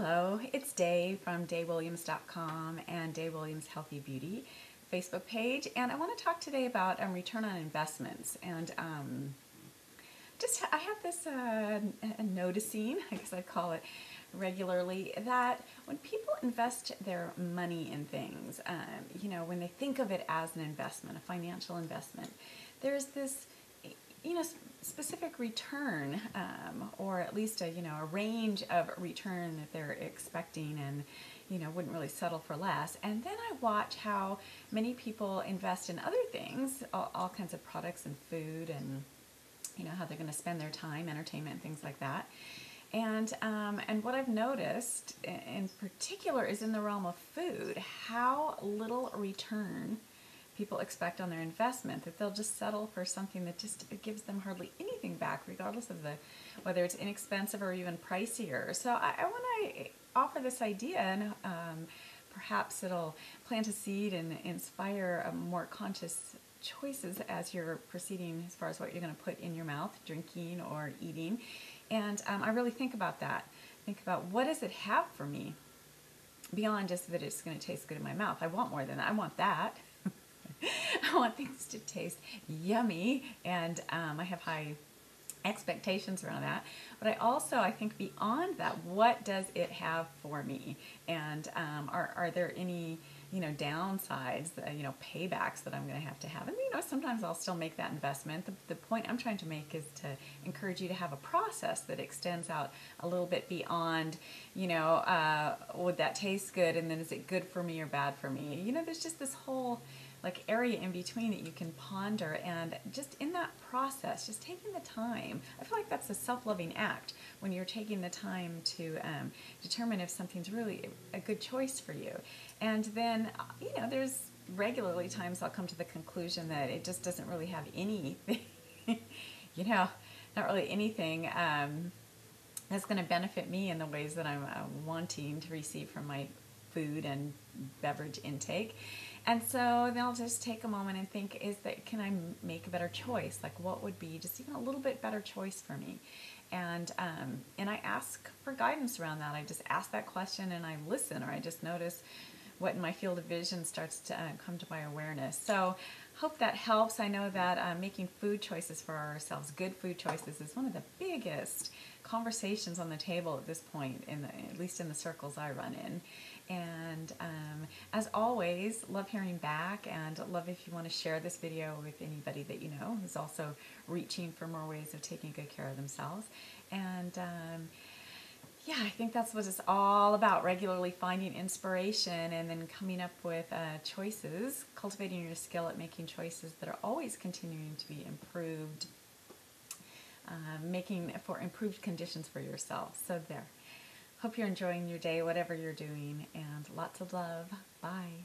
Hello, it's Dae from daewilliams.com and Dae Williams Healthy Beauty Facebook page, and I want to talk today about um, return on investments. And um, just I have this uh, noticing, I guess I'd call it regularly, that when people invest their money in things, um, you know, when they think of it as an investment, a financial investment, there's this you know, specific return, um, or at least a you know a range of return that they're expecting, and you know wouldn't really settle for less. And then I watch how many people invest in other things, all, all kinds of products and food, and you know how they're going to spend their time, entertainment, things like that. And um, and what I've noticed in particular is in the realm of food, how little return people expect on their investment that they'll just settle for something that just gives them hardly anything back regardless of the whether it's inexpensive or even pricier. So i, I want to offer this idea and um, perhaps it'll plant a seed and inspire more conscious choices as you're proceeding as far as what you're going to put in your mouth drinking or eating. And um, i really think about that. Think about what does it have for me beyond just that it's going to taste good in my mouth? I want more than that. I want that I want things to taste yummy, and um, I have high expectations around that. But I also, I think beyond that, what does it have for me? And um, are, are there any, you know, downsides, uh, you know, paybacks that I'm going to have to have? And, you know, sometimes I'll still make that investment. The, the point I'm trying to make is to encourage you to have a process that extends out a little bit beyond, you know, uh, would that taste good? And then is it good for me or bad for me? You know, there's just this whole like area in between that you can ponder and just in that process just taking the time i feel like that's a self-loving act when you're taking the time to um, determine if something's really a good choice for you. And then you know there's regularly times i'll come to the conclusion that it just doesn't really have anything you know not really anything um, that's going to benefit me in the ways that i'm uh, wanting to receive from my food and beverage intake and so then I'll just take a moment and think, is that can I make a better choice? Like what would be just even a little bit better choice for me? And um, and I ask for guidance around that. I just ask that question and I listen, or I just notice what in my field of vision starts to uh, come to my awareness. So hope that helps. I know that uh, making food choices for ourselves, good food choices, is one of the biggest conversations on the table at this point, in the, at least in the circles I run in. And um, as always, love hearing back and love if you want to share this video with anybody that you know who's also reaching for more ways of taking good care of themselves. And um, yeah, I think that's what it's all about regularly finding inspiration and then coming up with uh, choices, cultivating your skill at making choices that are always continuing to be improved, uh, making for improved conditions for yourself. So, there. Hope you're enjoying your day, whatever you're doing, and lots of love. Bye.